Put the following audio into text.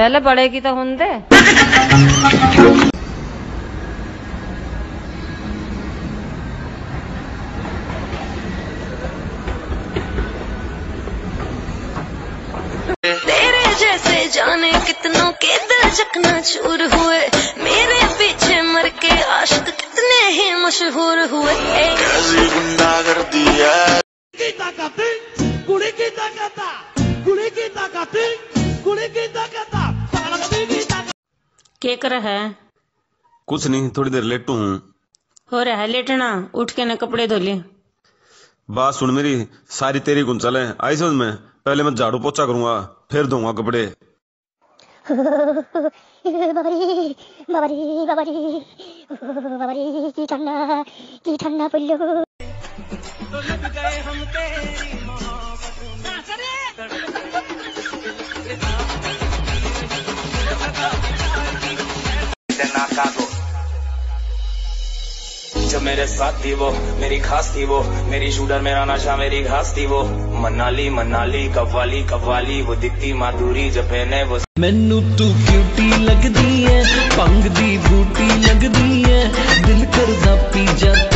पहले बड़े की तो दे तेरे जैसे जाने कितनों के दिल चकना चूर हुए। मेरे पीछे मर के आशिक कितने ही मशहूर हुए। कैसी गुंडागर्दी है? की ताकत कुड़ी की ताकत कुड़ी की ताकत। क्या कर है कुछ नहीं थोड़ी देर लेटू हूँ हो रहा है लेटना उठ के ना कपड़े धो ले बात सुन मेरी सारी तेरी गुन है आई समझ में पहले मैं झाड़ू पोछा करूँगा फिर दूँगा कपड़े बाबरी बाबरी बाबरी बाबरी की ठंडा की ठंडा पुल्लू जो मेरे साथ थी वो, मेरी खास थी वो, मेरी शूटर मेरा नशा मेरी घास थी वो। मनाली मनाली, कव्वाली कव्वाली, वो दिखती माधुरी जो पहने वो मैनू तू क्यूटी लगती है पंग दी बूटी लगती है, दिल कर पी जा